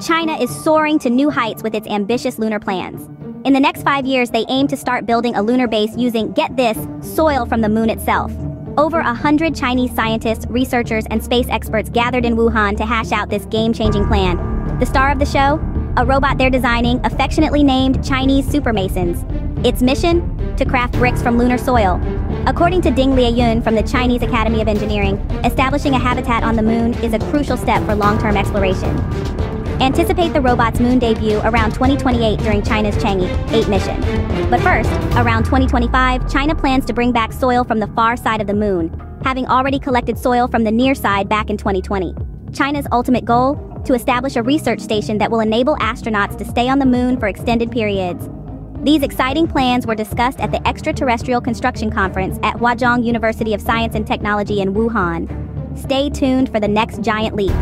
China is soaring to new heights with its ambitious lunar plans. In the next five years, they aim to start building a lunar base using, get this, soil from the moon itself. Over a hundred Chinese scientists, researchers, and space experts gathered in Wuhan to hash out this game-changing plan. The star of the show? A robot they're designing, affectionately named Chinese Super Masons. Its mission? To craft bricks from lunar soil. According to Ding Lieyun from the Chinese Academy of Engineering, establishing a habitat on the moon is a crucial step for long-term exploration. Anticipate the robot's moon debut around 2028 during China's Chang'e 8 mission. But first, around 2025, China plans to bring back soil from the far side of the moon, having already collected soil from the near side back in 2020. China's ultimate goal? To establish a research station that will enable astronauts to stay on the moon for extended periods. These exciting plans were discussed at the Extraterrestrial Construction Conference at Huazhong University of Science and Technology in Wuhan. Stay tuned for the next giant leap.